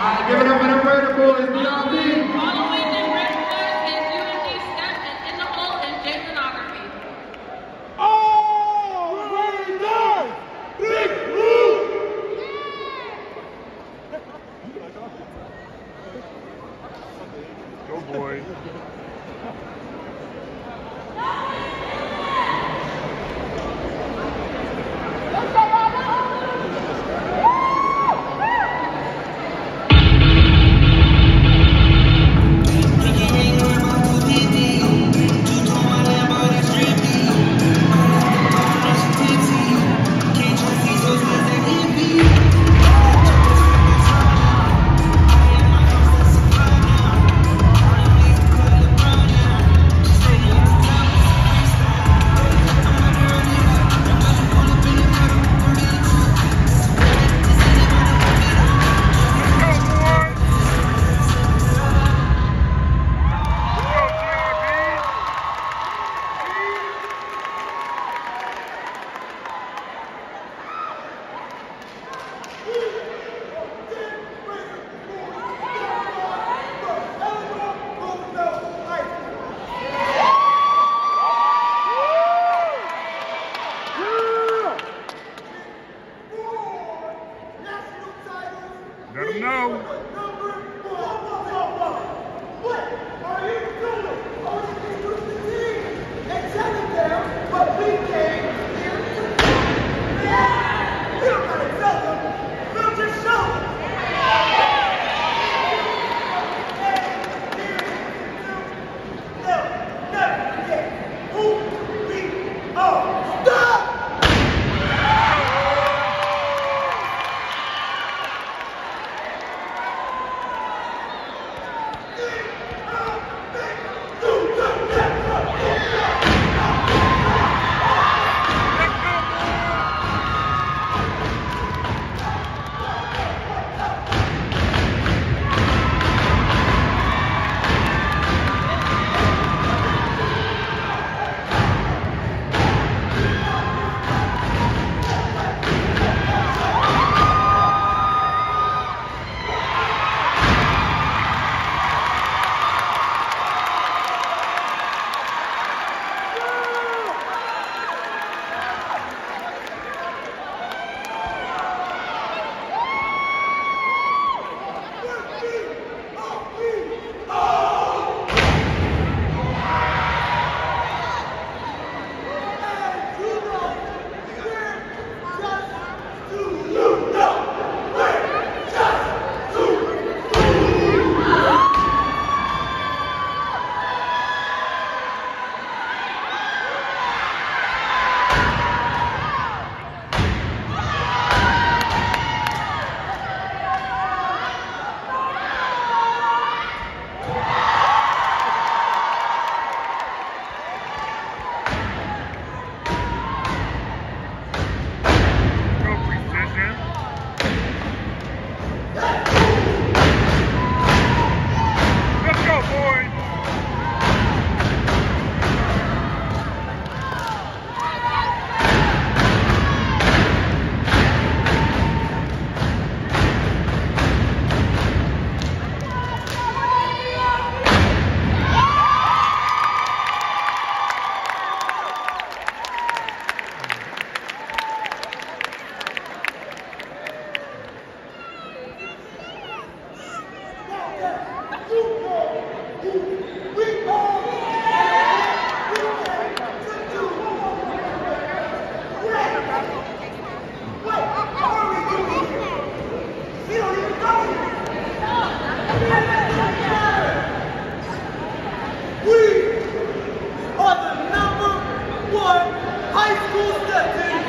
right, give it up for the Raider Boyz, DRB. Following in red flag is UMD step and in the hole is Jasonography. Oh, very nice! Big move! Go boy. High School Step